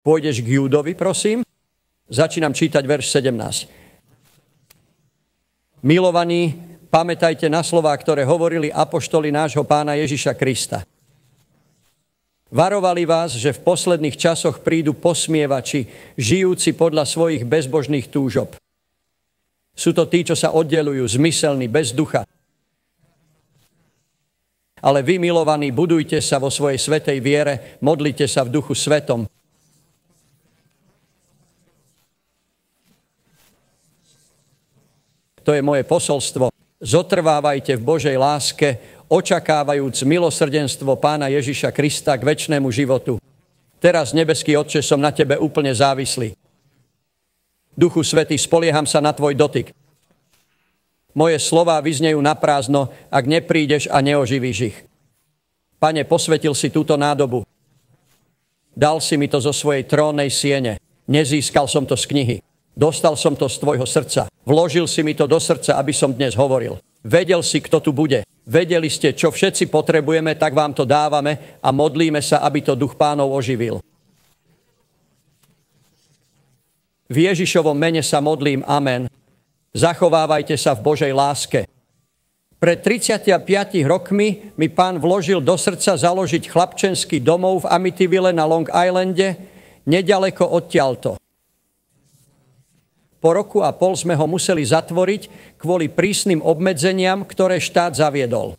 Pôjdeš k Júdovi, prosím. Začínam čítať verš 17. Milovaní, pamätajte na slová, ktoré hovorili apoštoli nášho pána Ježiša Krista. Varovali vás, že v posledných časoch prídu posmievači, žijúci podľa svojich bezbožných túžob. Sú to tí, čo sa oddelujú, zmyselní, bez ducha. Ale vy, milovaní, budujte sa vo svojej svetej viere, modlite sa v duchu svetom. To je moje posolstvo. Zotrvávajte v Božej láske, očakávajúc milosrdenstvo pána Ježiša Krista k väčšnému životu. Teraz, nebeský Otče, som na Tebe úplne závislý. Duchu Svetý, spolieham sa na Tvoj dotyk. Moje slová vyznejú na prázdno, ak neprídeš a neoživíš ich. Pane, posvetil si túto nádobu. Dal si mi to zo svojej trónnej siene. Nezískal som to z knihy. Dostal som to z tvojho srdca. Vložil si mi to do srdca, aby som dnes hovoril. Vedel si, kto tu bude. Vedeli ste, čo všetci potrebujeme, tak vám to dávame a modlíme sa, aby to duch pánov oživil. V Ježišovom mene sa modlím, amen. Zachovávajte sa v Božej láske. Pred 35 rokmi mi pán vložil do srdca založiť chlapčenský domov v Amityville na Long Islande, nedaleko odtiaľto. Po roku a pol sme ho museli zatvoriť kvôli prísnym obmedzeniam, ktoré štát zaviedol.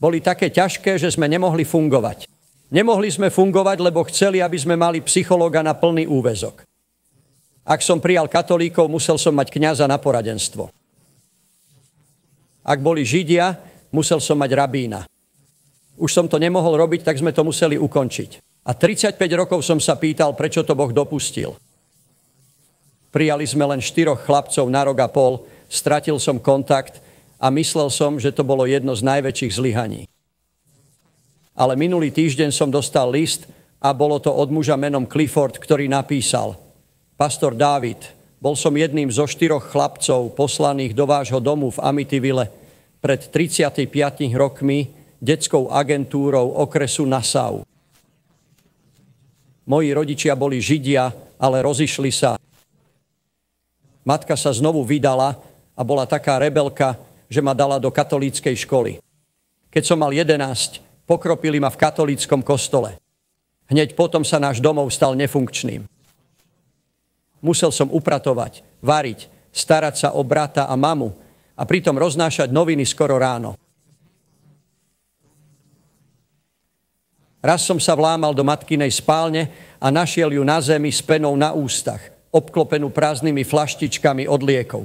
Boli také ťažké, že sme nemohli fungovať. Nemohli sme fungovať, lebo chceli, aby sme mali psychológa na plný úvezok. Ak som prijal katolíkov, musel som mať kňaza na poradenstvo. Ak boli Židia, musel som mať rabína. Už som to nemohol robiť, tak sme to museli ukončiť. A 35 rokov som sa pýtal, prečo to Boh dopustil. Prijali sme len štyroch chlapcov na rok a pol, stratil som kontakt a myslel som, že to bolo jedno z najväčších zlyhaní. Ale minulý týždeň som dostal list a bolo to od muža menom Clifford, ktorý napísal Pastor Dávid, bol som jedným zo štyroch chlapcov poslaných do vášho domu v Amityville pred 35 rokmi detskou agentúrou okresu Nassau. Moji rodičia boli Židia, ale rozišli sa matka sa znovu vydala a bola taká rebelka, že ma dala do katolíckej školy. Keď som mal 11, pokropili ma v katolíckom kostole. Hneď potom sa náš domov stal nefunkčným. Musel som upratovať, variť, starať sa o brata a mamu a pritom roznášať noviny skoro ráno. Raz som sa vlámal do matkinej spálne a našiel ju na zemi s penou na ústach – obklopenú prázdnymi flaštičkami od liekov.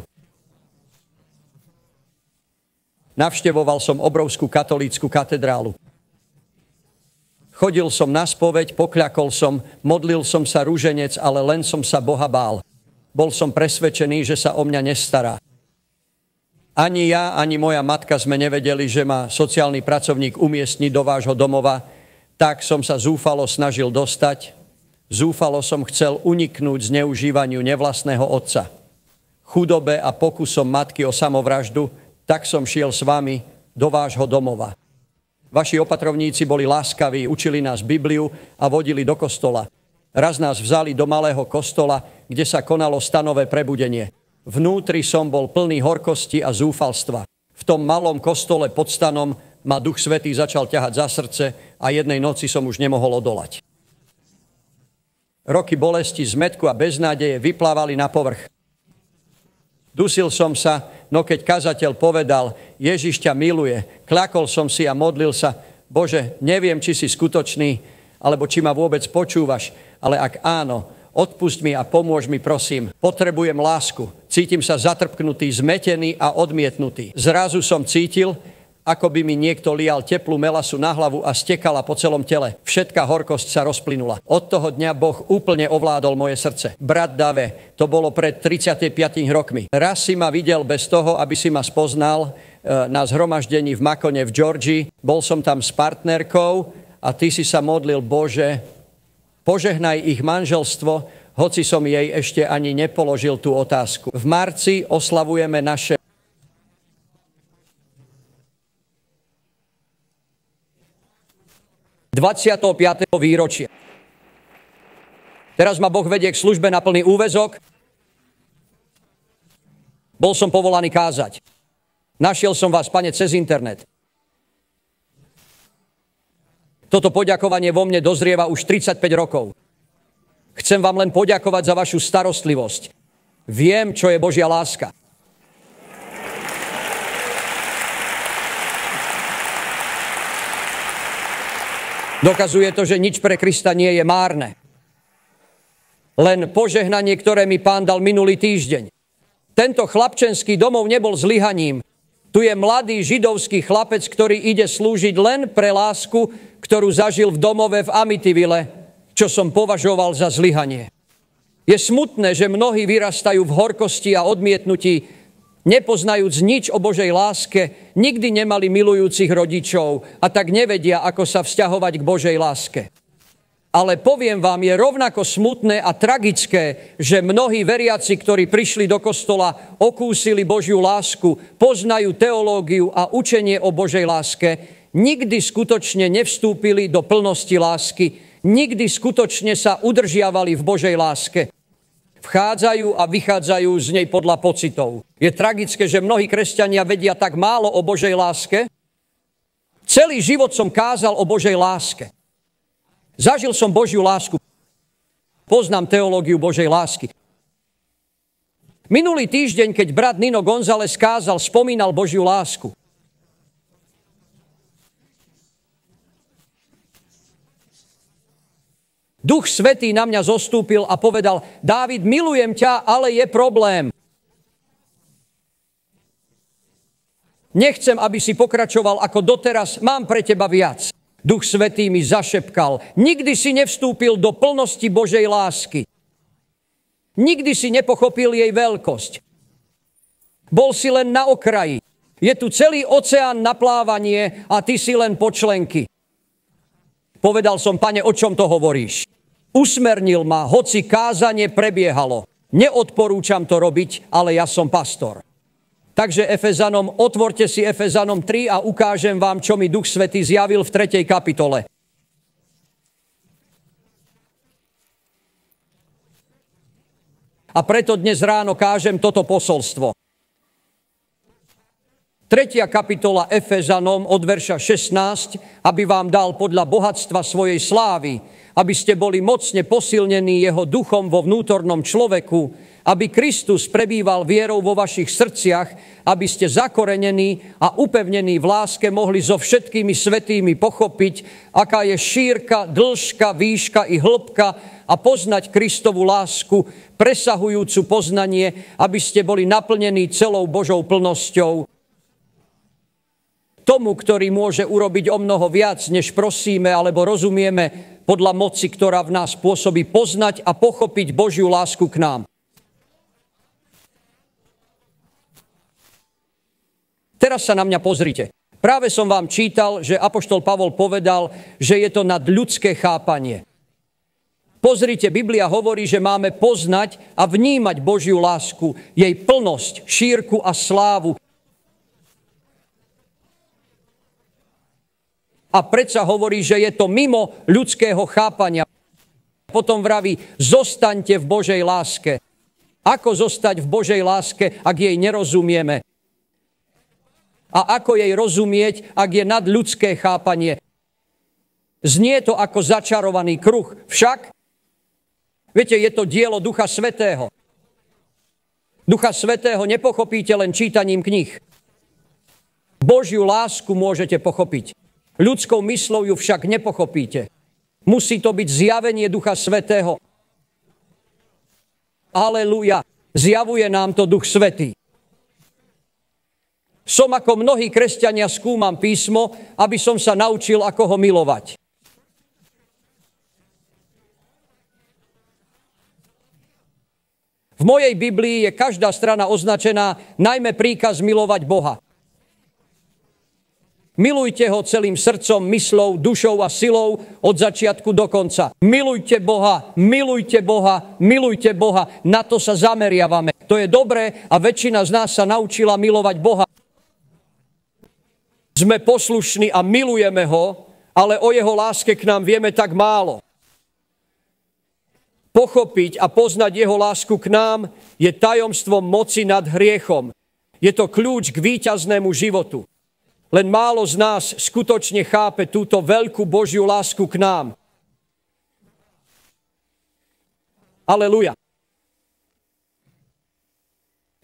Navštevoval som obrovskú katolícku katedrálu. Chodil som na spoveď, pokľakol som, modlil som sa rúženec, ale len som sa Boha bál. Bol som presvedčený, že sa o mňa nestará. Ani ja, ani moja matka sme nevedeli, že ma sociálny pracovník umiestni do vášho domova, tak som sa zúfalo snažil dostať, Zúfalo som chcel uniknúť zneužívaniu nevlastného otca. Chudobe a pokusom matky o samovraždu, tak som šiel s vami do vášho domova. Vaši opatrovníci boli láskaví, učili nás Bibliu a vodili do kostola. Raz nás vzali do malého kostola, kde sa konalo stanové prebudenie. Vnútri som bol plný horkosti a zúfalstva. V tom malom kostole pod stanom ma Duch Svetý začal ťahať za srdce a jednej noci som už nemohol odolať. Roky bolesti, zmetku a beznádeje vyplávali na povrch. Dusil som sa, no keď kazateľ povedal, Ježiš ťa miluje, klakol som si a modlil sa, Bože, neviem, či si skutočný, alebo či ma vôbec počúvaš, ale ak áno, odpust mi a pomôž mi, prosím. Potrebujem lásku. Cítim sa zatrpknutý, zmetený a odmietnutý. Zrazu som cítil, ako by mi niekto lial teplú melasu na hlavu a stekala po celom tele. Všetká horkosť sa rozplynula. Od toho dňa Boh úplne ovládol moje srdce. Brat Dave, to bolo pred 35 rokmi. Raz si ma videl bez toho, aby si ma spoznal e, na zhromaždení v Makone v Georgii. Bol som tam s partnerkou a ty si sa modlil, Bože, požehnaj ich manželstvo, hoci som jej ešte ani nepoložil tú otázku. V marci oslavujeme naše 25. výročia. Teraz ma Boh vedie k službe na plný úvezok. Bol som povolaný kázať. Našiel som vás, pane, cez internet. Toto poďakovanie vo mne dozrieva už 35 rokov. Chcem vám len poďakovať za vašu starostlivosť. Viem, čo je Božia láska. Dokazuje to, že nič pre Krista nie je márne. Len požehnanie, ktoré mi pán dal minulý týždeň. Tento chlapčenský domov nebol zlyhaním. Tu je mladý židovský chlapec, ktorý ide slúžiť len pre lásku, ktorú zažil v domove v Amityville, čo som považoval za zlyhanie. Je smutné, že mnohí vyrastajú v horkosti a odmietnutí, nepoznajúc nič o Božej láske, nikdy nemali milujúcich rodičov a tak nevedia, ako sa vzťahovať k Božej láske. Ale poviem vám, je rovnako smutné a tragické, že mnohí veriaci, ktorí prišli do kostola, okúsili Božiu lásku, poznajú teológiu a učenie o Božej láske, nikdy skutočne nevstúpili do plnosti lásky, nikdy skutočne sa udržiavali v Božej láske vchádzajú a vychádzajú z nej podľa pocitov. Je tragické, že mnohí kresťania vedia tak málo o Božej láske. Celý život som kázal o Božej láske. Zažil som Božiu lásku. Poznám teológiu Božej lásky. Minulý týždeň, keď brat Nino González kázal, spomínal Božiu lásku. Duch Svetý na mňa zostúpil a povedal, Dávid, milujem ťa, ale je problém. Nechcem, aby si pokračoval ako doteraz, mám pre teba viac. Duch Svetý mi zašepkal, nikdy si nevstúpil do plnosti Božej lásky. Nikdy si nepochopil jej veľkosť. Bol si len na okraji. Je tu celý oceán na plávanie a ty si len počlenky. Povedal som, pane, o čom to hovoríš? Usmernil ma, hoci kázanie prebiehalo. Neodporúčam to robiť, ale ja som pastor. Takže Efezanom, otvorte si Efezanom 3 a ukážem vám, čo mi Duch Svetý zjavil v 3. kapitole. A preto dnes ráno kážem toto posolstvo. 3. kapitola Efezanom od verša 16, aby vám dal podľa bohatstva svojej slávy aby ste boli mocne posilnení jeho duchom vo vnútornom človeku, aby Kristus prebýval vierou vo vašich srdciach, aby ste zakorenení a upevnení v láske mohli so všetkými svetými pochopiť, aká je šírka, dĺžka, výška i hĺbka a poznať Kristovu lásku, presahujúcu poznanie, aby ste boli naplnení celou Božou plnosťou. Tomu, ktorý môže urobiť o mnoho viac, než prosíme alebo rozumieme, podľa moci, ktorá v nás pôsobí, poznať a pochopiť Božiu lásku k nám. Teraz sa na mňa pozrite. Práve som vám čítal, že Apoštol Pavol povedal, že je to nad ľudské chápanie. Pozrite, Biblia hovorí, že máme poznať a vnímať Božiu lásku, jej plnosť, šírku a slávu, a predsa hovorí, že je to mimo ľudského chápania. Potom vraví, zostaňte v Božej láske. Ako zostať v Božej láske, ak jej nerozumieme? A ako jej rozumieť, ak je nad ľudské chápanie? Znie to ako začarovaný kruh. Však, viete, je to dielo Ducha Svetého. Ducha Svetého nepochopíte len čítaním knih. Božiu lásku môžete pochopiť. Ľudskou myslou ju však nepochopíte. Musí to byť zjavenie Ducha Svetého. Aleluja. Zjavuje nám to Duch Svetý. Som ako mnohí kresťania skúmam písmo, aby som sa naučil, ako ho milovať. V mojej Biblii je každá strana označená najmä príkaz milovať Boha. Milujte ho celým srdcom, myslou, dušou a silou od začiatku do konca. Milujte Boha, milujte Boha, milujte Boha. Na to sa zameriavame. To je dobré a väčšina z nás sa naučila milovať Boha. Sme poslušní a milujeme ho, ale o jeho láske k nám vieme tak málo. Pochopiť a poznať jeho lásku k nám je tajomstvom moci nad hriechom. Je to kľúč k víťaznému životu. Len málo z nás skutočne chápe túto veľkú Božiu lásku k nám. Aleluja.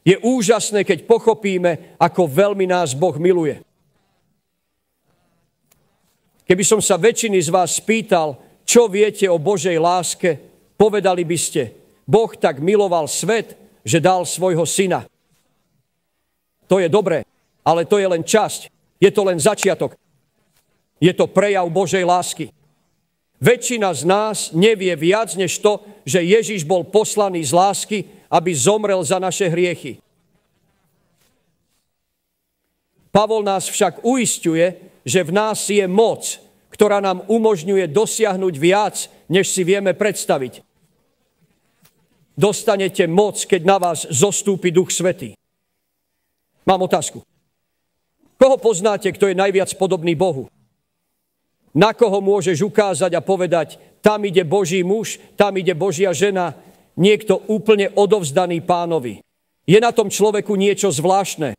Je úžasné, keď pochopíme, ako veľmi nás Boh miluje. Keby som sa väčšiny z vás spýtal, čo viete o Božej láske, povedali by ste, Boh tak miloval svet, že dal svojho syna. To je dobré, ale to je len časť. Je to len začiatok. Je to prejav Božej lásky. Väčšina z nás nevie viac než to, že Ježiš bol poslaný z lásky, aby zomrel za naše hriechy. Pavol nás však uistuje, že v nás je moc, ktorá nám umožňuje dosiahnuť viac, než si vieme predstaviť. Dostanete moc, keď na vás zostúpi Duch Svetý. Mám otázku. Koho poznáte, kto je najviac podobný Bohu? Na koho môžeš ukázať a povedať, tam ide Boží muž, tam ide Božia žena, niekto úplne odovzdaný pánovi. Je na tom človeku niečo zvláštne.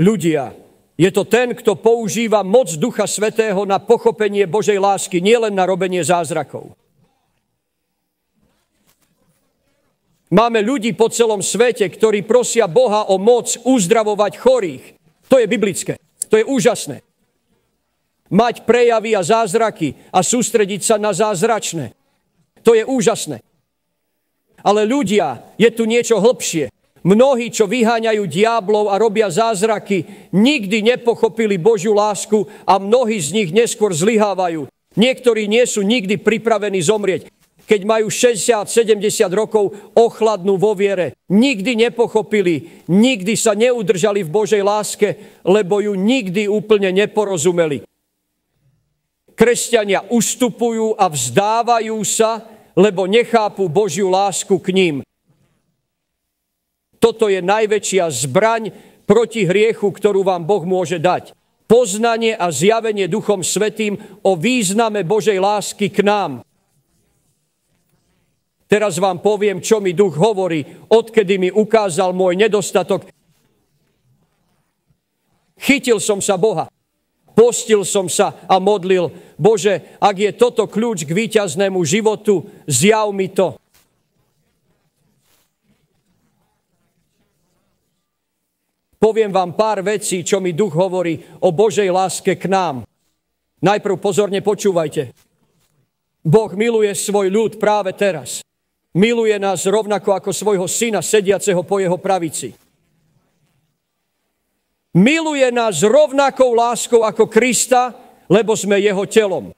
Ľudia, je to ten, kto používa moc Ducha Svetého na pochopenie Božej lásky, nielen na robenie zázrakov. Máme ľudí po celom svete, ktorí prosia Boha o moc uzdravovať chorých. To je biblické. To je úžasné. Mať prejavy a zázraky a sústrediť sa na zázračné. To je úžasné. Ale ľudia, je tu niečo hlbšie. Mnohí, čo vyháňajú diablov a robia zázraky, nikdy nepochopili Božiu lásku a mnohí z nich neskôr zlyhávajú. Niektorí nie sú nikdy pripravení zomrieť. Keď majú 60-70 rokov ochladnú vo viere, nikdy nepochopili, nikdy sa neudržali v Božej láske, lebo ju nikdy úplne neporozumeli. Kresťania ustupujú a vzdávajú sa, lebo nechápu Božiu lásku k ním. Toto je najväčšia zbraň proti hriechu, ktorú vám Boh môže dať. Poznanie a zjavenie Duchom Svetým o význame Božej lásky k nám. Teraz vám poviem, čo mi duch hovorí, odkedy mi ukázal môj nedostatok. Chytil som sa Boha. Postil som sa a modlil. Bože, ak je toto kľúč k víťaznému životu, zjav mi to. Poviem vám pár vecí, čo mi duch hovorí o Božej láske k nám. Najprv pozorne počúvajte. Boh miluje svoj ľud práve teraz. Miluje nás rovnako ako svojho syna sediaceho po jeho pravici. Miluje nás rovnakou láskou ako Krista, lebo sme jeho telom.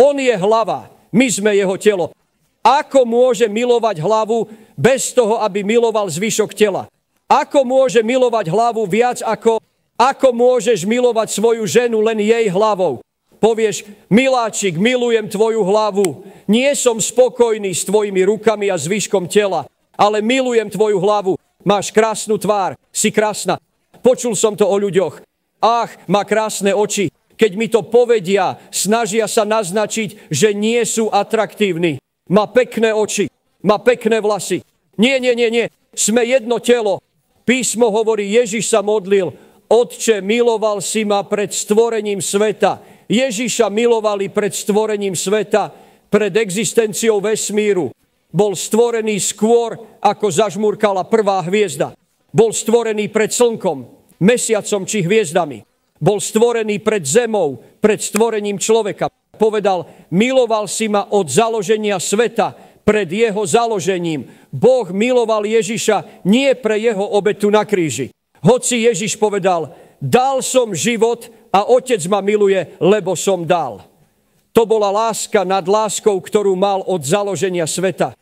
On je hlava, my sme jeho telo. Ako môže milovať hlavu bez toho, aby miloval zvyšok tela? Ako môže milovať hlavu viac ako, ako môžeš milovať svoju ženu len jej hlavou? Povieš, miláčik, milujem tvoju hlavu. Nie som spokojný s tvojimi rukami a zvyškom tela, ale milujem tvoju hlavu. Máš krásnu tvár, si krásna. Počul som to o ľuďoch. Ach, má krásne oči. Keď mi to povedia, snažia sa naznačiť, že nie sú atraktívni. Má pekné oči, má pekné vlasy. Nie, nie, nie, nie. Sme jedno telo. Písmo hovorí, Ježiš sa modlil, Otče, miloval si ma pred stvorením sveta. Ježiša milovali pred stvorením sveta, pred existenciou vesmíru. Bol stvorený skôr, ako zažmurkala prvá hviezda. Bol stvorený pred slnkom, mesiacom či hviezdami. Bol stvorený pred zemou, pred stvorením človeka. Povedal, miloval si ma od založenia sveta, pred jeho založením. Boh miloval Ježiša nie pre jeho obetu na kríži. Hoci Ježiš povedal, dal som život a otec ma miluje, lebo som dal. To bola láska nad láskou, ktorú mal od založenia sveta.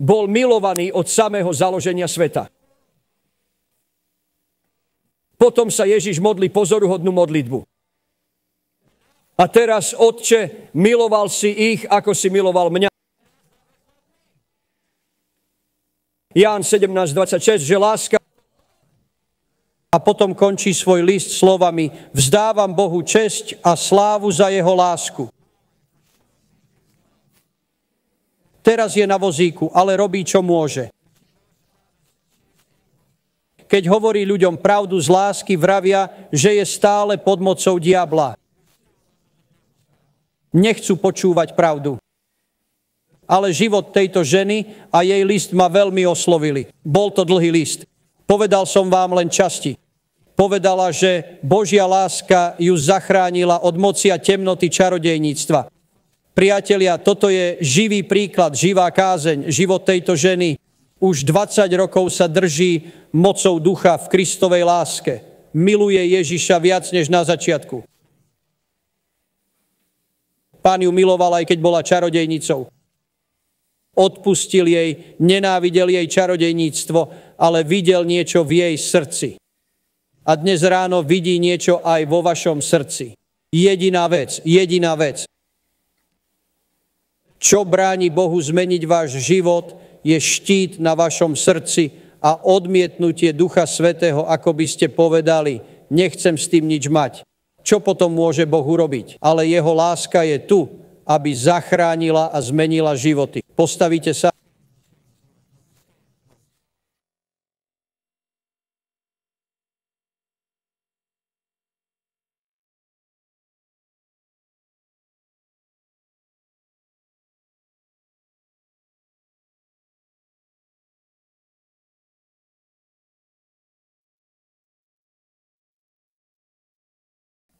Bol milovaný od samého založenia sveta. Potom sa Ježiš modlí pozoruhodnú modlitbu. A teraz, Otče, miloval si ich, ako si miloval mňa. Ján 17.26, že láska a potom končí svoj list slovami Vzdávam Bohu česť a slávu za jeho lásku. Teraz je na vozíku, ale robí, čo môže. Keď hovorí ľuďom pravdu z lásky, vravia, že je stále pod mocou diabla. Nechcú počúvať pravdu. Ale život tejto ženy a jej list ma veľmi oslovili. Bol to dlhý list. Povedal som vám len časti. Povedala, že Božia láska ju zachránila od moci a temnoty čarodejníctva. Priatelia, toto je živý príklad, živá kázeň, život tejto ženy. Už 20 rokov sa drží mocou ducha v Kristovej láske. Miluje Ježiša viac než na začiatku. Pán ju miloval, aj keď bola čarodejnicou. Odpustil jej, nenávidel jej čarodejníctvo, ale videl niečo v jej srdci. A dnes ráno vidí niečo aj vo vašom srdci. Jediná vec, jediná vec. Čo bráni Bohu zmeniť váš život, je štít na vašom srdci, a odmietnutie Ducha Svetého, ako by ste povedali, nechcem s tým nič mať. Čo potom môže Boh urobiť? Ale jeho láska je tu, aby zachránila a zmenila životy. Postavíte sa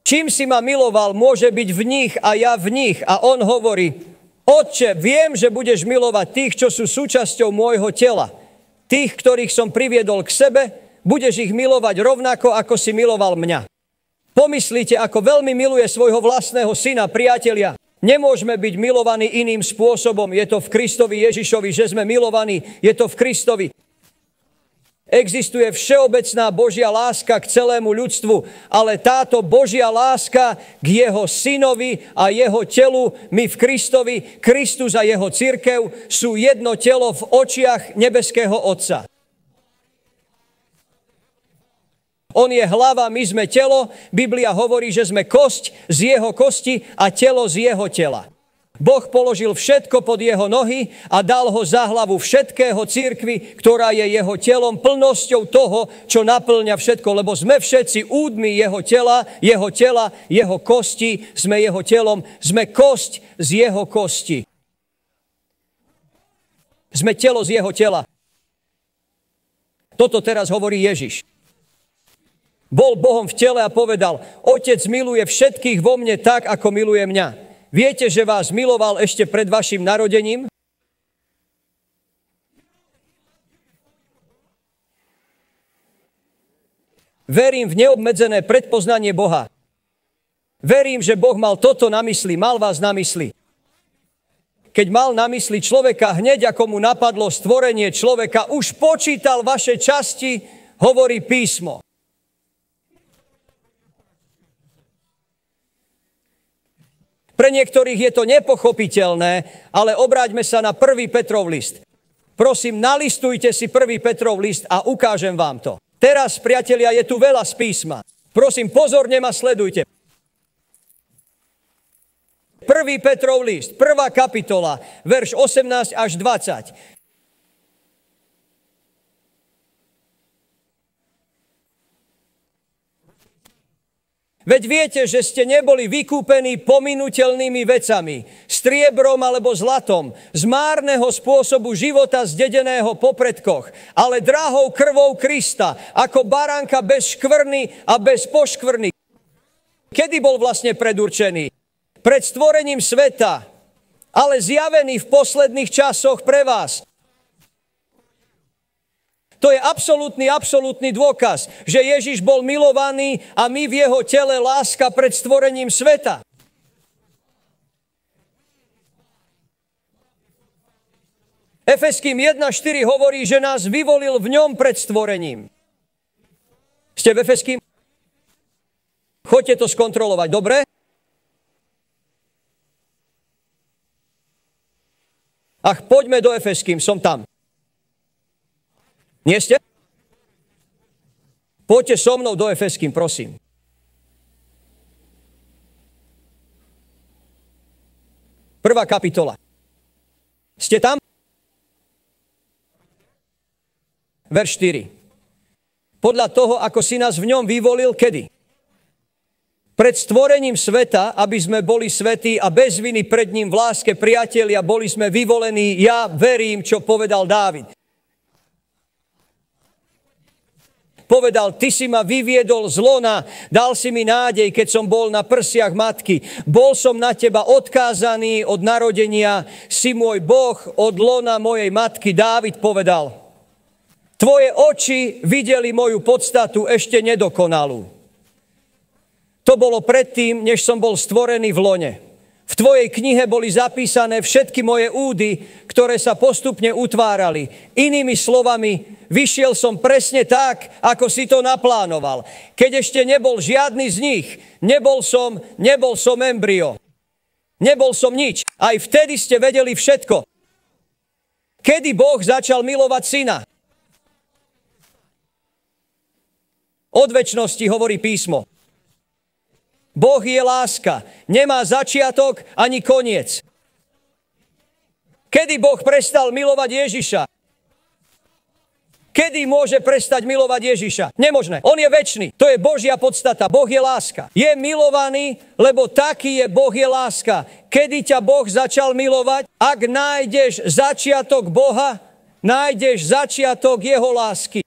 Čím si ma miloval, môže byť v nich a ja v nich. A on hovorí, Otče, viem, že budeš milovať tých, čo sú súčasťou môjho tela. Tých, ktorých som priviedol k sebe, budeš ich milovať rovnako, ako si miloval mňa. Pomyslite, ako veľmi miluje svojho vlastného syna, priatelia. Nemôžeme byť milovaní iným spôsobom. Je to v Kristovi Ježišovi, že sme milovaní. Je to v Kristovi. Existuje všeobecná Božia láska k celému ľudstvu, ale táto Božia láska k jeho synovi a jeho telu, my v Kristovi, Kristus a jeho církev sú jedno telo v očiach nebeského Otca. On je hlava, my sme telo. Biblia hovorí, že sme kosť z jeho kosti a telo z jeho tela. Boh položil všetko pod jeho nohy a dal ho za hlavu všetkého církvy, ktorá je jeho telom, plnosťou toho, čo naplňa všetko, lebo sme všetci údmi jeho tela, jeho tela, jeho kosti, sme jeho telom, sme kosť z jeho kosti. Sme telo z jeho tela. Toto teraz hovorí Ježiš. Bol Bohom v tele a povedal, Otec miluje všetkých vo mne tak, ako miluje mňa. Viete, že vás miloval ešte pred vašim narodením? Verím v neobmedzené predpoznanie Boha. Verím, že Boh mal toto na mysli, mal vás na mysli. Keď mal na mysli človeka, hneď ako mu napadlo stvorenie človeka, už počítal vaše časti, hovorí písmo. Pre niektorých je to nepochopiteľné, ale obráťme sa na prvý Petrov list. Prosím, nalistujte si prvý Petrov list a ukážem vám to. Teraz, priatelia, je tu veľa z písma. Prosím, pozorne ma sledujte. Prvý Petrov list, prvá kapitola, verš 18 až 20. Veď viete, že ste neboli vykúpení pominutelnými vecami, striebrom alebo zlatom, z márneho spôsobu života zdedeného po predkoch, ale drahou krvou Krista, ako baránka bez škvrny a bez poškvrny. Kedy bol vlastne predurčený? Pred stvorením sveta, ale zjavený v posledných časoch pre vás. To je absolútny, absolútny dôkaz, že Ježiš bol milovaný a my v jeho tele láska pred stvorením sveta. Efeským 1.4 hovorí, že nás vyvolil v ňom pred stvorením. Ste v Efeským? Choďte to skontrolovať, dobre? Ach, poďme do Efeským, som tam. Nie ste? Poďte so mnou do Efeským, prosím. Prvá kapitola. Ste tam? Verš 4. Podľa toho, ako si nás v ňom vyvolil, kedy? Pred stvorením sveta, aby sme boli svetí a bez viny pred ním v láske priatelia, boli sme vyvolení. Ja verím, čo povedal Dávid. Povedal, ty si ma vyviedol z lona, dal si mi nádej, keď som bol na prsiach matky. Bol som na teba odkázaný od narodenia, si môj Boh od lona mojej matky. Dávid povedal, tvoje oči videli moju podstatu ešte nedokonalú. To bolo predtým, než som bol stvorený v lone. V tvojej knihe boli zapísané všetky moje údy, ktoré sa postupne utvárali. Inými slovami, vyšiel som presne tak, ako si to naplánoval. Keď ešte nebol žiadny z nich, nebol som, nebol som embryo. Nebol som nič. Aj vtedy ste vedeli všetko. Kedy Boh začal milovať syna? Od väčšnosti hovorí písmo. Boh je láska. Nemá začiatok ani koniec. Kedy Boh prestal milovať Ježiša? Kedy môže prestať milovať Ježiša? Nemožné. On je väčší. To je Božia podstata. Boh je láska. Je milovaný, lebo taký je Boh je láska. Kedy ťa Boh začal milovať? Ak nájdeš začiatok Boha, nájdeš začiatok Jeho lásky.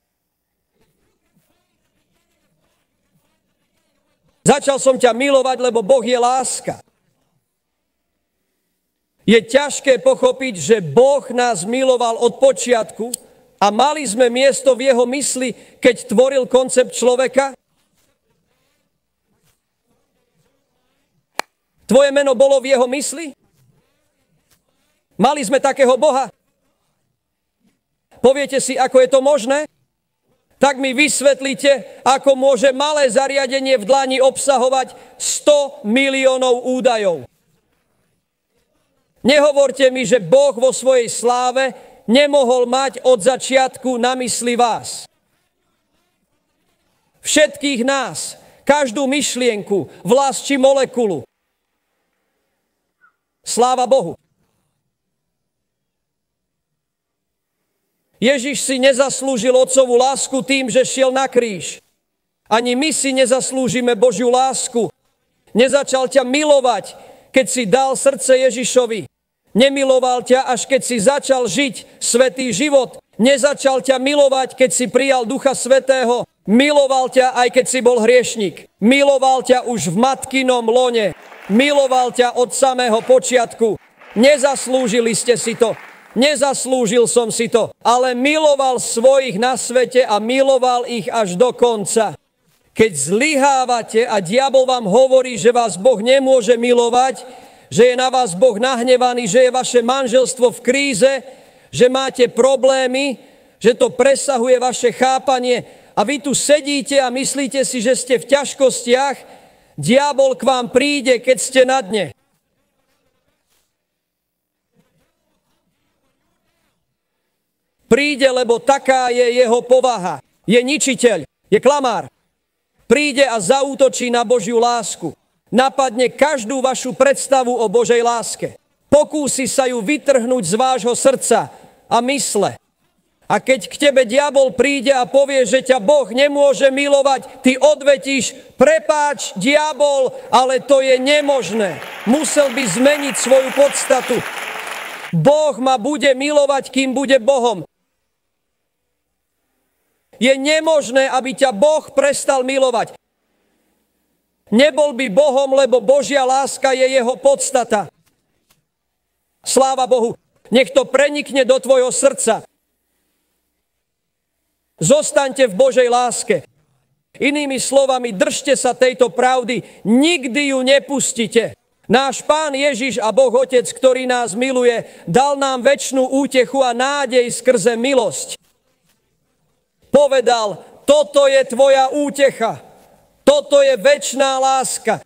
Začal som ťa milovať, lebo Boh je láska. Je ťažké pochopiť, že Boh nás miloval od počiatku a mali sme miesto v jeho mysli, keď tvoril koncept človeka? Tvoje meno bolo v jeho mysli? Mali sme takého Boha? Poviete si, ako je to možné? tak mi vysvetlite, ako môže malé zariadenie v dlani obsahovať 100 miliónov údajov. Nehovorte mi, že Boh vo svojej sláve nemohol mať od začiatku na mysli vás. Všetkých nás, každú myšlienku, vlast či molekulu. Sláva Bohu. Ježiš si nezaslúžil otcovú lásku tým, že šiel na kríž. Ani my si nezaslúžime Božiu lásku. Nezačal ťa milovať, keď si dal srdce Ježišovi. Nemiloval ťa, až keď si začal žiť svetý život. Nezačal ťa milovať, keď si prijal Ducha Svetého. Miloval ťa, aj keď si bol hriešnik. Miloval ťa už v matkinom lone. Miloval ťa od samého počiatku. Nezaslúžili ste si to. Nezaslúžil som si to, ale miloval svojich na svete a miloval ich až do konca. Keď zlyhávate a diabol vám hovorí, že vás Boh nemôže milovať, že je na vás Boh nahnevaný, že je vaše manželstvo v kríze, že máte problémy, že to presahuje vaše chápanie a vy tu sedíte a myslíte si, že ste v ťažkostiach, diabol k vám príde, keď ste na dne. Príde, lebo taká je jeho povaha. Je ničiteľ, je klamár. Príde a zaútočí na Božiu lásku. Napadne každú vašu predstavu o Božej láske. Pokúsi sa ju vytrhnúť z vášho srdca a mysle. A keď k tebe diabol príde a povie, že ťa Boh nemôže milovať, ty odvetíš, prepáč, diabol, ale to je nemožné. Musel by zmeniť svoju podstatu. Boh ma bude milovať, kým bude Bohom. Je nemožné, aby ťa Boh prestal milovať. Nebol by Bohom, lebo Božia láska je jeho podstata. Sláva Bohu. Nech to prenikne do tvojho srdca. Zostaňte v Božej láske. Inými slovami, držte sa tejto pravdy, nikdy ju nepustite. Náš Pán Ježiš a Boh Otec, ktorý nás miluje, dal nám väčšnú útechu a nádej skrze milosť povedal, toto je tvoja útecha, toto je väčšiná láska.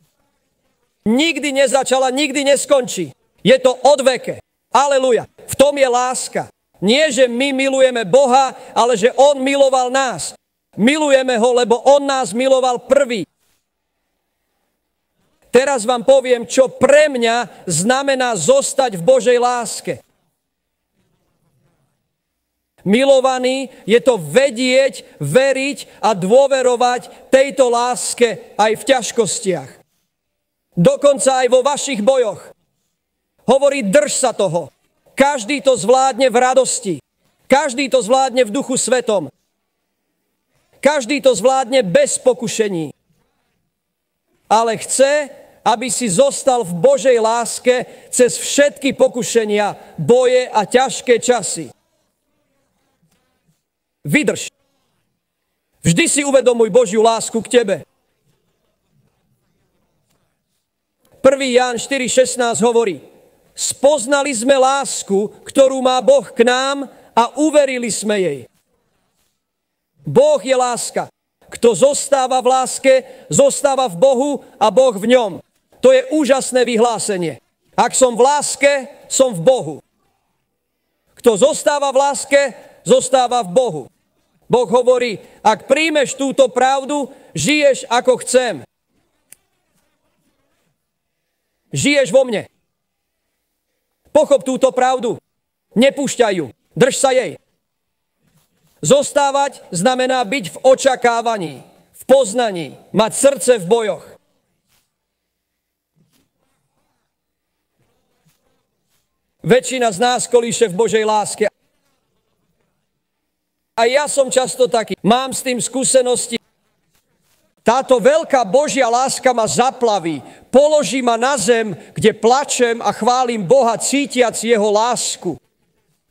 Nikdy nezačala, nikdy neskončí. Je to odveke. Aleluja. V tom je láska. Nie, že my milujeme Boha, ale že On miloval nás. Milujeme Ho, lebo On nás miloval prvý. Teraz vám poviem, čo pre mňa znamená zostať v Božej láske. Milovaný je to vedieť, veriť a dôverovať tejto láske aj v ťažkostiach. Dokonca aj vo vašich bojoch. Hovorí, drž sa toho. Každý to zvládne v radosti. Každý to zvládne v duchu svetom. Každý to zvládne bez pokušení. Ale chce, aby si zostal v Božej láske cez všetky pokušenia, boje a ťažké časy. Vydrž. Vždy si uvedomuj Božiu lásku k tebe. 1. Ján 4.16 hovorí, spoznali sme lásku, ktorú má Boh k nám a uverili sme jej. Boh je láska. Kto zostáva v láske, zostáva v Bohu a Boh v ňom. To je úžasné vyhlásenie. Ak som v láske, som v Bohu. Kto zostáva v láske, zostáva v Bohu. Boh hovorí, ak príjmeš túto pravdu, žiješ ako chcem. Žiješ vo mne. Pochop túto pravdu. Nepúšťaj ju. Drž sa jej. Zostávať znamená byť v očakávaní, v poznaní, mať srdce v bojoch. Väčšina z nás kolíše v Božej láske. A ja som často taký. Mám s tým skúsenosti. Táto veľká Božia láska ma zaplaví. Položí ma na zem, kde plačem a chválim Boha, cítiac Jeho lásku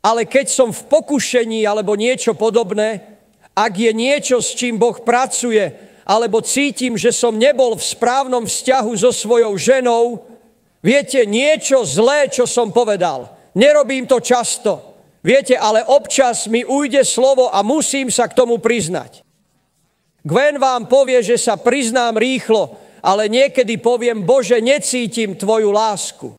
ale keď som v pokušení alebo niečo podobné, ak je niečo, s čím Boh pracuje, alebo cítim, že som nebol v správnom vzťahu so svojou ženou, viete, niečo zlé, čo som povedal. Nerobím to často. Viete, ale občas mi ujde slovo a musím sa k tomu priznať. Gwen vám povie, že sa priznám rýchlo, ale niekedy poviem, Bože, necítim tvoju lásku.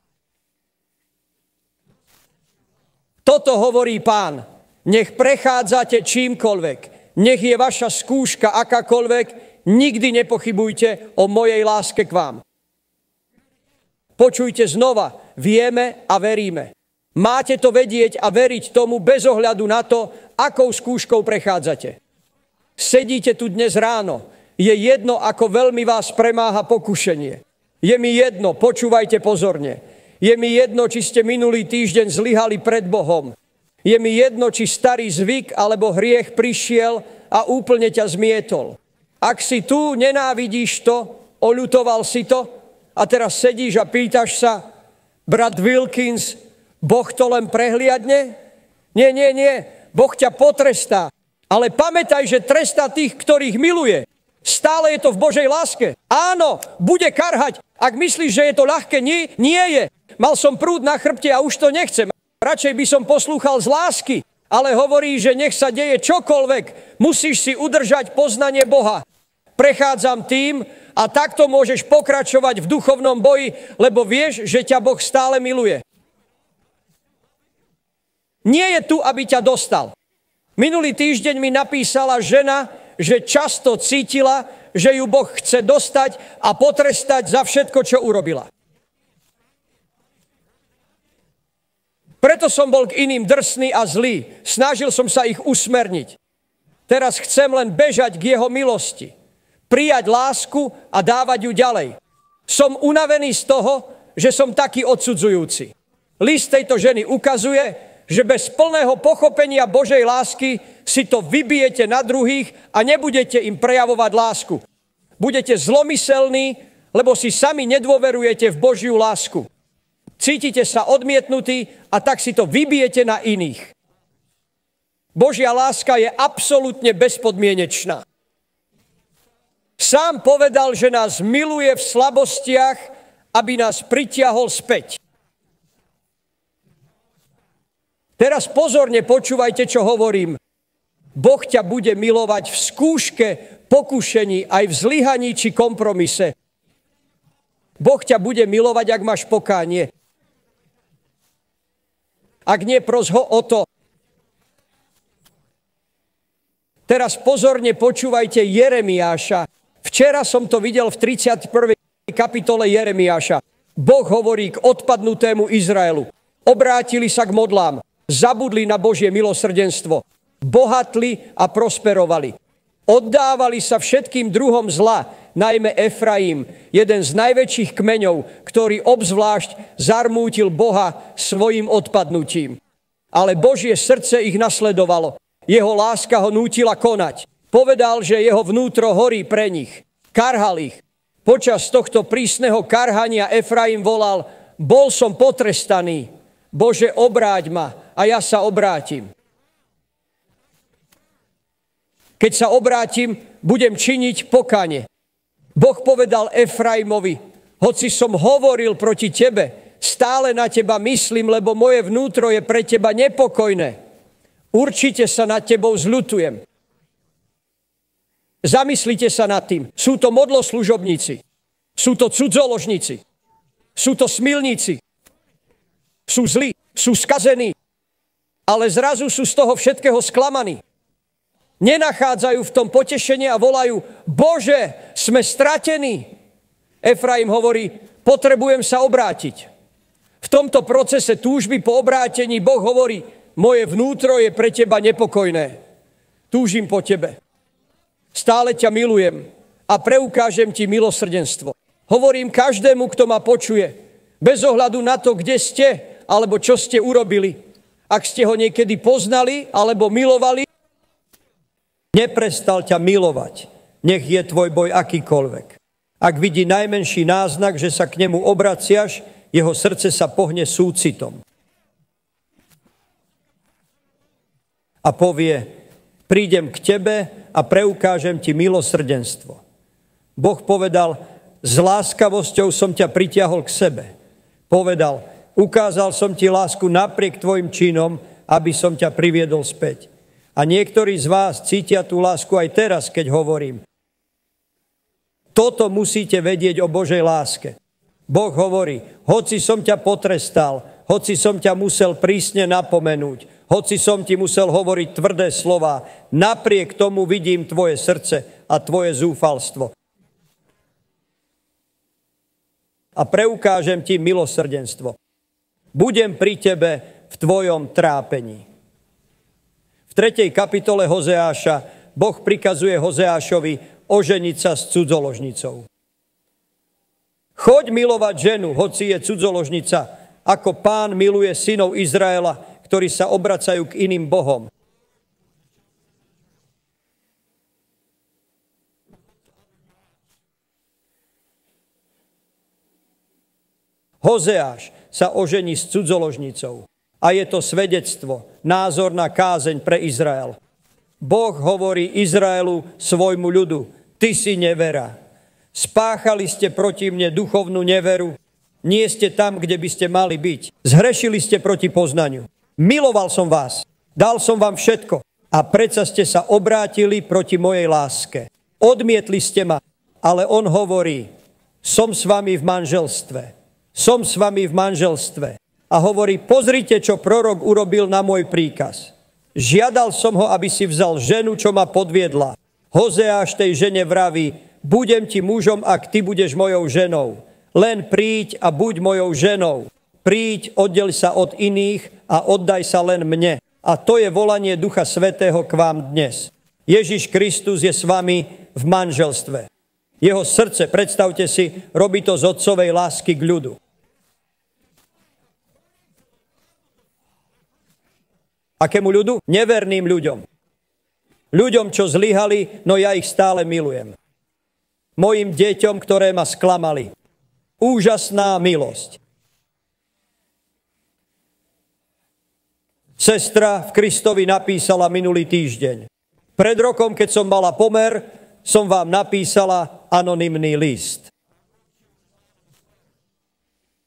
Toto hovorí pán. Nech prechádzate čímkoľvek. Nech je vaša skúška akákoľvek. Nikdy nepochybujte o mojej láske k vám. Počujte znova. Vieme a veríme. Máte to vedieť a veriť tomu bez ohľadu na to, akou skúškou prechádzate. Sedíte tu dnes ráno. Je jedno, ako veľmi vás premáha pokušenie. Je mi jedno, počúvajte pozorne. Je mi jedno, či ste minulý týždeň zlyhali pred Bohom. Je mi jedno, či starý zvyk alebo hriech prišiel a úplne ťa zmietol. Ak si tu, nenávidíš to, oľutoval si to a teraz sedíš a pýtaš sa, brat Wilkins, Boh to len prehliadne? Nie, nie, nie, Boh ťa potrestá. Ale pamätaj, že trestá tých, ktorých miluje. Stále je to v Božej láske. Áno, bude karhať. Ak myslíš, že je to ľahké, nie, nie je. Mal som prúd na chrbte a už to nechcem. Radšej by som poslúchal z lásky, ale hovorí, že nech sa deje čokoľvek. Musíš si udržať poznanie Boha. Prechádzam tým a takto môžeš pokračovať v duchovnom boji, lebo vieš, že ťa Boh stále miluje. Nie je tu, aby ťa dostal. Minulý týždeň mi napísala žena, že často cítila, že ju Boh chce dostať a potrestať za všetko, čo urobila. Preto som bol k iným drsný a zlý. Snažil som sa ich usmerniť. Teraz chcem len bežať k jeho milosti. Prijať lásku a dávať ju ďalej. Som unavený z toho, že som taký odsudzujúci. List tejto ženy ukazuje, že bez plného pochopenia Božej lásky si to vybijete na druhých a nebudete im prejavovať lásku. Budete zlomyselní, lebo si sami nedôverujete v Božiu lásku cítite sa odmietnutí a tak si to vybijete na iných. Božia láska je absolútne bezpodmienečná. Sám povedal, že nás miluje v slabostiach, aby nás pritiahol späť. Teraz pozorne počúvajte, čo hovorím. Boh ťa bude milovať v skúške, pokušení, aj v zlyhaní či kompromise. Boh ťa bude milovať, ak máš pokánie. Ak nie, pros ho o to. Teraz pozorne počúvajte Jeremiáša. Včera som to videl v 31. kapitole Jeremiáša. Boh hovorí k odpadnutému Izraelu. Obrátili sa k modlám, zabudli na Božie milosrdenstvo. bohatli a prosperovali. Oddávali sa všetkým druhom zla, najmä Efraim, jeden z najväčších kmeňov, ktorý obzvlášť zarmútil Boha svojim odpadnutím. Ale Božie srdce ich nasledovalo. Jeho láska ho nútila konať. Povedal, že jeho vnútro horí pre nich. Karhal ich. Počas tohto prísneho karhania Efraim volal, bol som potrestaný, Bože, obráť ma a ja sa obrátim. Keď sa obrátim, budem činiť pokane. Boh povedal Efraimovi, hoci som hovoril proti tebe, stále na teba myslím, lebo moje vnútro je pre teba nepokojné. Určite sa nad tebou zľutujem. Zamyslite sa nad tým. Sú to modloslužobníci. Sú to cudzoložníci. Sú to smilníci. Sú zlí. Sú skazení. Ale zrazu sú z toho všetkého sklamaní nenachádzajú v tom potešenie a volajú, Bože, sme stratení. Efraim hovorí, potrebujem sa obrátiť. V tomto procese túžby po obrátení Boh hovorí, moje vnútro je pre teba nepokojné. Túžim po tebe. Stále ťa milujem a preukážem ti milosrdenstvo. Hovorím každému, kto ma počuje, bez ohľadu na to, kde ste alebo čo ste urobili. Ak ste ho niekedy poznali alebo milovali, Neprestal ťa milovať, nech je tvoj boj akýkoľvek. Ak vidí najmenší náznak, že sa k nemu obraciaš, jeho srdce sa pohne súcitom. A povie, prídem k tebe a preukážem ti milosrdenstvo. Boh povedal, s láskavosťou som ťa pritiahol k sebe. Povedal, ukázal som ti lásku napriek tvojim činom, aby som ťa priviedol späť. A niektorí z vás cítia tú lásku aj teraz, keď hovorím. Toto musíte vedieť o Božej láske. Boh hovorí, hoci som ťa potrestal, hoci som ťa musel prísne napomenúť, hoci som ti musel hovoriť tvrdé slova, napriek tomu vidím tvoje srdce a tvoje zúfalstvo. A preukážem ti milosrdenstvo. Budem pri tebe v tvojom trápení. 3. kapitole Hozeáša Boh prikazuje Hozeášovi oženiť sa s cudzoložnicou. Choď milovať ženu, hoci je cudzoložnica, ako pán miluje synov Izraela, ktorí sa obracajú k iným bohom. Hozeáš sa ožení s cudzoložnicou. A je to svedectvo, názorná kázeň pre Izrael. Boh hovorí Izraelu, svojmu ľudu, ty si nevera. Spáchali ste proti mne duchovnú neveru. Nie ste tam, kde by ste mali byť. Zhrešili ste proti poznaniu. Miloval som vás. Dal som vám všetko. A predsa ste sa obrátili proti mojej láske. Odmietli ste ma. Ale on hovorí, som s vami v manželstve. Som s vami v manželstve a hovorí, pozrite, čo prorok urobil na môj príkaz. Žiadal som ho, aby si vzal ženu, čo ma podviedla. Hozeáš tej žene vraví, budem ti mužom, ak ty budeš mojou ženou. Len príď a buď mojou ženou. Príď, oddel sa od iných a oddaj sa len mne. A to je volanie Ducha Svetého k vám dnes. Ježiš Kristus je s vami v manželstve. Jeho srdce, predstavte si, robí to z otcovej lásky k ľudu. Akému ľudu? Neverným ľuďom. Ľuďom, čo zlyhali, no ja ich stále milujem. Mojim deťom, ktoré ma sklamali. Úžasná milosť. Sestra v Kristovi napísala minulý týždeň. Pred rokom, keď som mala pomer, som vám napísala anonymný list.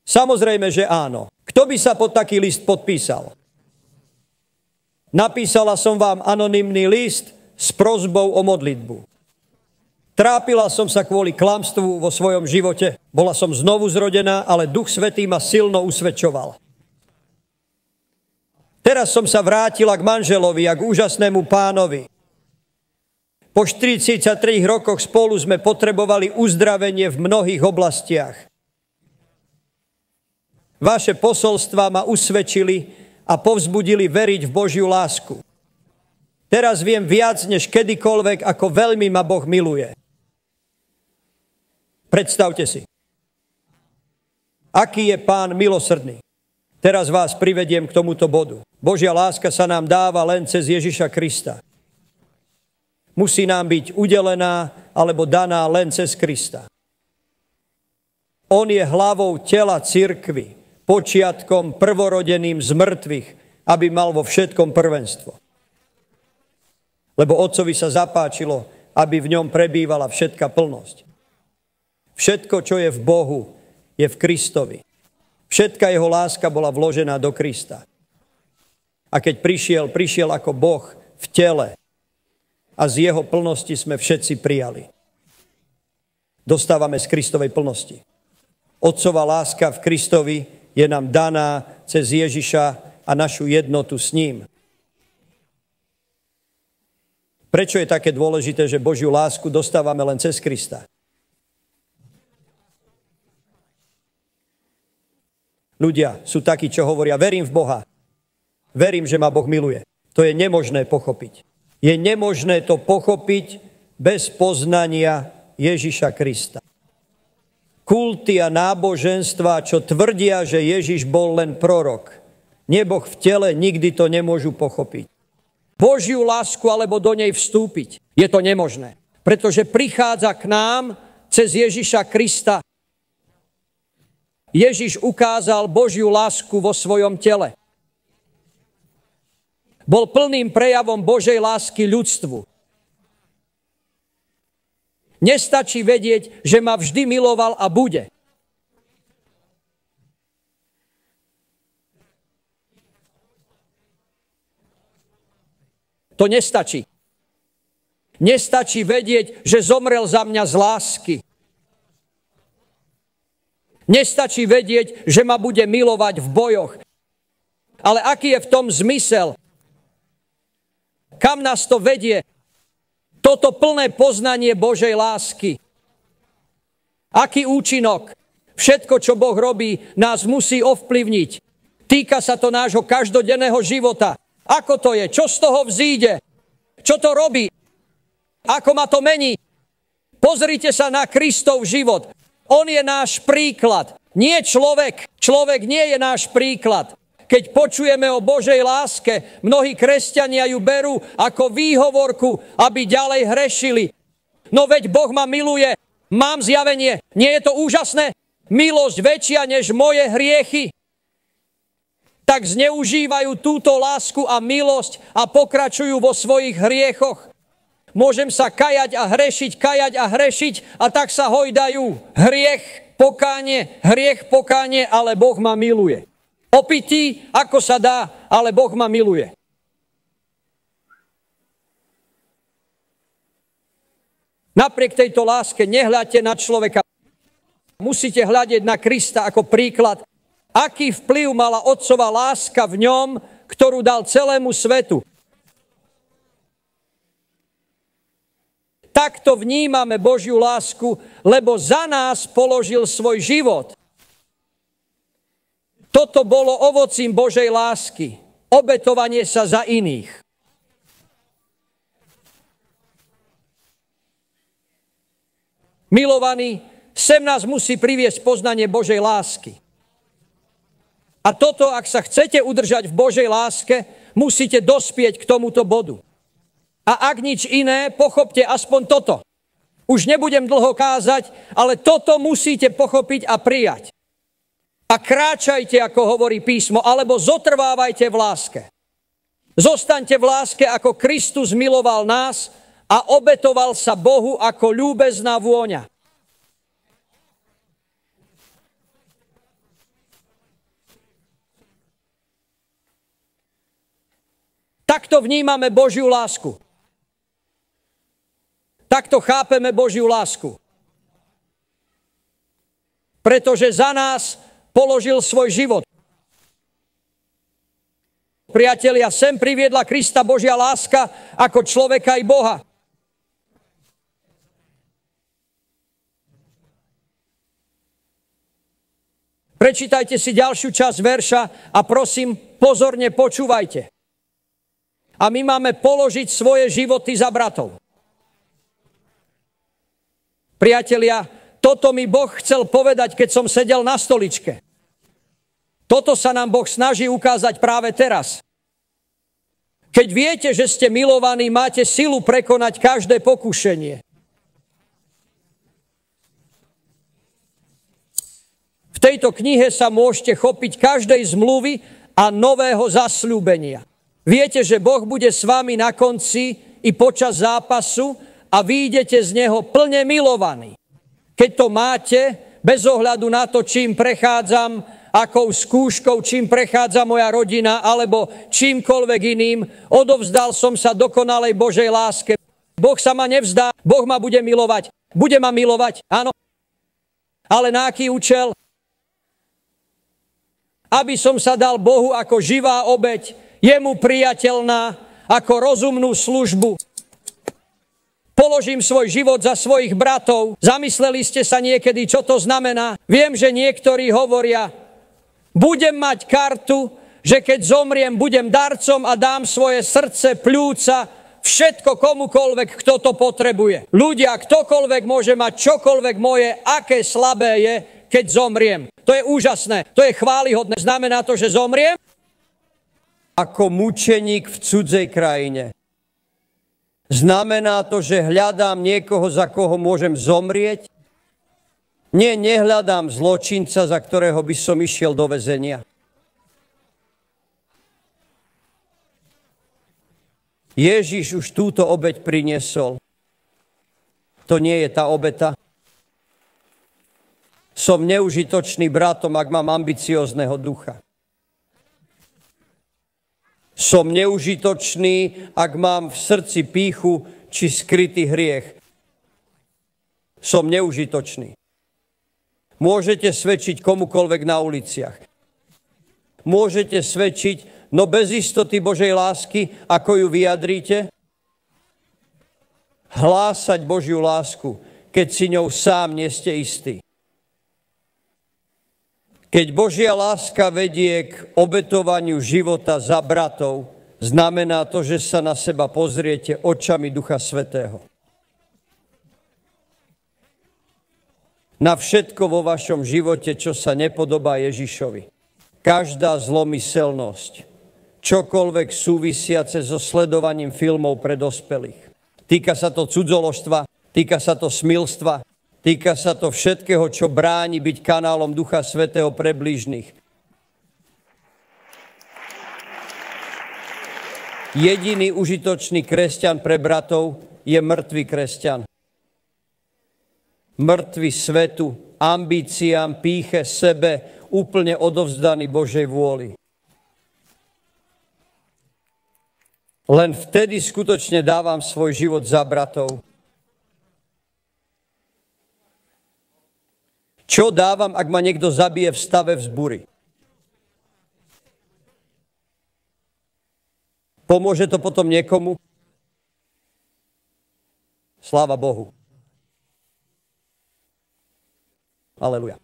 Samozrejme, že áno. Kto by sa pod taký list podpísal? Napísala som vám anonymný list s prozbou o modlitbu. Trápila som sa kvôli klamstvu vo svojom živote. Bola som znovu zrodená, ale Duch Svetý ma silno usvedčoval. Teraz som sa vrátila k manželovi a k úžasnému pánovi. Po 43 rokoch spolu sme potrebovali uzdravenie v mnohých oblastiach. Vaše posolstva ma usvedčili, a povzbudili veriť v Božiu lásku. Teraz viem viac než kedykoľvek, ako veľmi ma Boh miluje. Predstavte si. Aký je pán milosrdný. Teraz vás privediem k tomuto bodu. Božia láska sa nám dáva len cez Ježiša Krista. Musí nám byť udelená alebo daná len cez Krista. On je hlavou tela cirkvy, počiatkom prvorodeným z mŕtvych, aby mal vo všetkom prvenstvo. Lebo otcovi sa zapáčilo, aby v ňom prebývala všetka plnosť. Všetko, čo je v Bohu, je v Kristovi. Všetka jeho láska bola vložená do Krista. A keď prišiel, prišiel ako Boh v tele a z jeho plnosti sme všetci prijali. Dostávame z Kristovej plnosti. Otcová láska v Kristovi je nám daná cez Ježiša a našu jednotu s ním. Prečo je také dôležité, že Božiu lásku dostávame len cez Krista? Ľudia sú takí, čo hovoria, verím v Boha. Verím, že ma Boh miluje. To je nemožné pochopiť. Je nemožné to pochopiť bez poznania Ježiša Krista kulty a náboženstva, čo tvrdia, že Ježiš bol len prorok. Neboh v tele nikdy to nemôžu pochopiť. Božiu lásku alebo do nej vstúpiť. Je to nemožné. Pretože prichádza k nám cez Ježiša Krista. Ježiš ukázal Božiu lásku vo svojom tele. Bol plným prejavom Božej lásky ľudstvu. Nestačí vedieť, že ma vždy miloval a bude. To nestačí. Nestačí vedieť, že zomrel za mňa z lásky. Nestačí vedieť, že ma bude milovať v bojoch. Ale aký je v tom zmysel? Kam nás to vedie? Toto plné poznanie Božej lásky. Aký účinok? Všetko, čo Boh robí, nás musí ovplyvniť. Týka sa to nášho každodenného života. Ako to je? Čo z toho vzíde? Čo to robí? Ako ma to mení? Pozrite sa na Kristov život. On je náš príklad. Nie človek. Človek nie je náš príklad. Keď počujeme o Božej láske, mnohí kresťania ju berú ako výhovorku, aby ďalej hrešili. No veď Boh ma miluje, mám zjavenie. Nie je to úžasné? Milosť väčšia než moje hriechy. Tak zneužívajú túto lásku a milosť a pokračujú vo svojich hriechoch. Môžem sa kajať a hrešiť, kajať a hrešiť a tak sa hojdajú. Hriech, pokánie, hriech, pokánie, ale Boh ma miluje opitý, ako sa dá, ale Boh ma miluje. Napriek tejto láske nehľadte na človeka. Musíte hľadiť na Krista ako príklad, aký vplyv mala otcová láska v ňom, ktorú dal celému svetu. Takto vnímame Božiu lásku, lebo za nás položil svoj život. Toto bolo ovocím Božej lásky. Obetovanie sa za iných. Milovaní, sem nás musí priviesť poznanie Božej lásky. A toto, ak sa chcete udržať v Božej láske, musíte dospieť k tomuto bodu. A ak nič iné, pochopte aspoň toto. Už nebudem dlho kázať, ale toto musíte pochopiť a prijať a kráčajte, ako hovorí písmo, alebo zotrvávajte v láske. Zostaňte v láske, ako Kristus miloval nás a obetoval sa Bohu ako ľúbezná vôňa. Takto vnímame Božiu lásku. Takto chápeme Božiu lásku. Pretože za nás položil svoj život. Priatelia, sem priviedla Krista Božia láska ako človeka i Boha. Prečítajte si ďalšiu časť verša a prosím, pozorne počúvajte. a my máme položiť svoje životy za bratov. Priatelia, toto mi Boh chcel povedať, keď som sedel na stoličke. Toto sa nám Boh snaží ukázať práve teraz. Keď viete, že ste milovaní, máte silu prekonať každé pokušenie. V tejto knihe sa môžete chopiť každej zmluvy a nového zasľúbenia. Viete, že Boh bude s vami na konci i počas zápasu a vyjdete z neho plne milovaní. Keď to máte, bez ohľadu na to, čím prechádzam, akou skúškou, čím prechádza moja rodina, alebo čímkoľvek iným. Odovzdal som sa dokonalej Božej láske. Boh sa ma nevzdá, Boh ma bude milovať. Bude ma milovať, áno. Ale na aký účel? Aby som sa dal Bohu ako živá obeď, jemu priateľná, ako rozumnú službu. Položím svoj život za svojich bratov. Zamysleli ste sa niekedy, čo to znamená? Viem, že niektorí hovoria, budem mať kartu, že keď zomriem, budem darcom a dám svoje srdce, pľúca, všetko komukoľvek, kto to potrebuje. Ľudia, ktokoľvek môže mať čokoľvek moje, aké slabé je, keď zomriem. To je úžasné, to je chválihodné. Znamená to, že zomriem? Ako mučeník v cudzej krajine. Znamená to, že hľadám niekoho, za koho môžem zomrieť? Nie, nehľadám zločinca, za ktorého by som išiel do väzenia. Ježiš už túto obeď priniesol. To nie je tá obeta. Som neužitočný bratom, ak mám ambiciozného ducha. Som neužitočný, ak mám v srdci píchu či skrytý hriech. Som neužitočný. Môžete svedčiť komukoľvek na uliciach. Môžete svedčiť, no bez istoty Božej lásky, ako ju vyjadríte, hlásať Božiu lásku, keď si ňou sám nie ste istí. Keď Božia láska vedie k obetovaniu života za bratov, znamená to, že sa na seba pozriete očami Ducha Svetého. na všetko vo vašom živote, čo sa nepodobá Ježišovi. Každá zlomyselnosť, čokoľvek súvisiace so sledovaním filmov pre dospelých. Týka sa to cudzoložstva, týka sa to smilstva, týka sa to všetkého, čo bráni byť kanálom Ducha Svetého pre blížnych. Jediný užitočný kresťan pre bratov je mŕtvý kresťan mŕtvy svetu, ambíciám, píche, sebe, úplne odovzdaný Božej vôli. Len vtedy skutočne dávam svoj život za bratov. Čo dávam, ak ma niekto zabije v stave vzbury? Pomôže to potom niekomu? Sláva Bohu. Aleluja.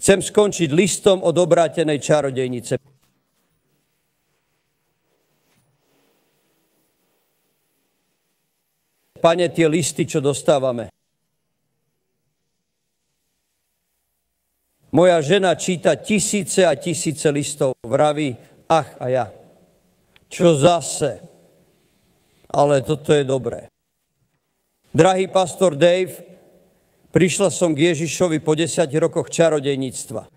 Chcem skončiť listom od obrátenej čarodejnice. Pane, tie listy, čo dostávame. Moja žena číta tisíce a tisíce listov. Vraví, ach a ja. Čo zase? Ale toto je dobré. Drahý pastor Dave, prišla som k Ježišovi po 10 rokoch čarodejníctva.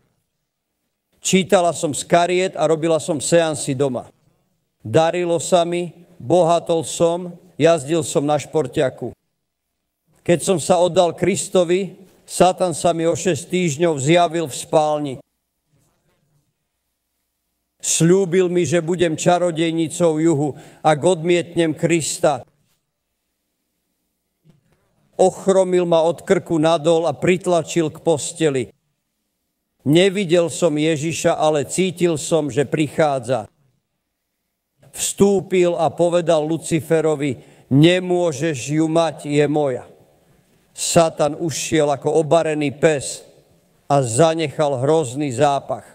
Čítala som z kariet a robila som seansy doma. Darilo sa mi, bohatol som, jazdil som na športiaku. Keď som sa oddal Kristovi, Satan sa mi o 6 týždňov zjavil v spálni. Sľúbil mi, že budem čarodejnicou juhu, ak odmietnem Krista ochromil ma od krku nadol a pritlačil k posteli. Nevidel som Ježiša, ale cítil som, že prichádza. Vstúpil a povedal Luciferovi, nemôžeš ju mať, je moja. Satan ušiel ako obarený pes a zanechal hrozný zápach.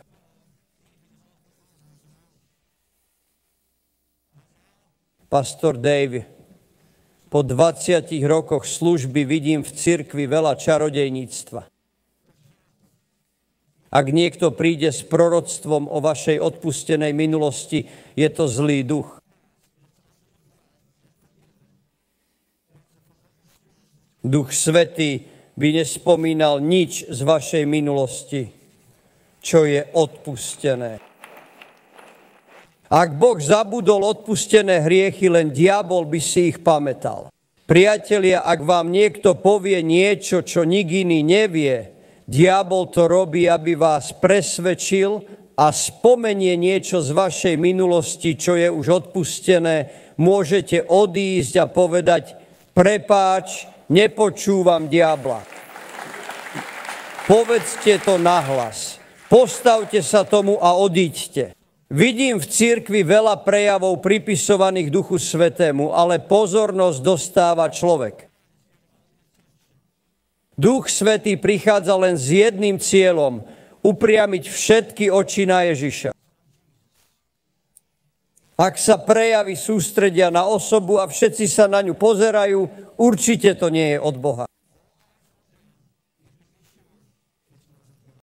Pastor Dave, po 20 rokoch služby vidím v cirkvi veľa čarodejníctva. Ak niekto príde s proroctvom o vašej odpustenej minulosti, je to zlý duch. Duch Svetý by nespomínal nič z vašej minulosti, čo je odpustené. Ak Boh zabudol odpustené hriechy, len diabol by si ich pamätal. Priatelia, ak vám niekto povie niečo, čo nik iný nevie, Diabol to robí, aby vás presvedčil a spomenie niečo z vašej minulosti, čo je už odpustené, môžete odísť a povedať, prepáč, nepočúvam diabla. Povedzte to nahlas. Postavte sa tomu a odíďte. Vidím v cirkvi veľa prejavov pripisovaných Duchu Svetému, ale pozornosť dostáva človek. Duch Svetý prichádza len s jedným cieľom, upriamiť všetky oči na Ježiša. Ak sa prejavy sústredia na osobu a všetci sa na ňu pozerajú, určite to nie je od Boha.